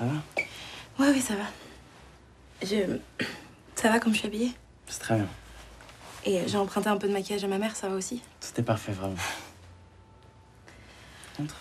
Ouais, oui, ça va. Je... Ça va comme je suis habillée? C'est très bien. Et j'ai emprunté un peu de maquillage à ma mère, ça va aussi? C'était parfait, vraiment. Entre.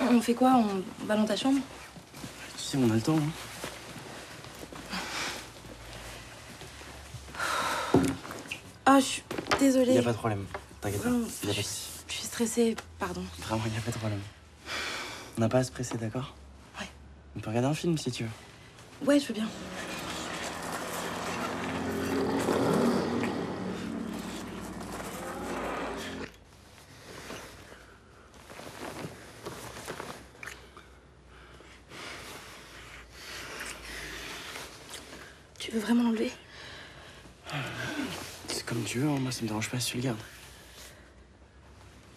On fait quoi? On va dans ta chambre? Tu sais, on a le temps. Hein. Ah, je suis désolée. Y a pas de problème. T'inquiète pas. Vraiment, Stressée, pardon. Vraiment, y a pas de problème. On n'a pas à se presser, d'accord Ouais. On peut regarder un film si tu veux. Ouais, je veux bien. Tu veux vraiment l'enlever? C'est comme tu veux, hein. moi ça me dérange pas si tu le gardes.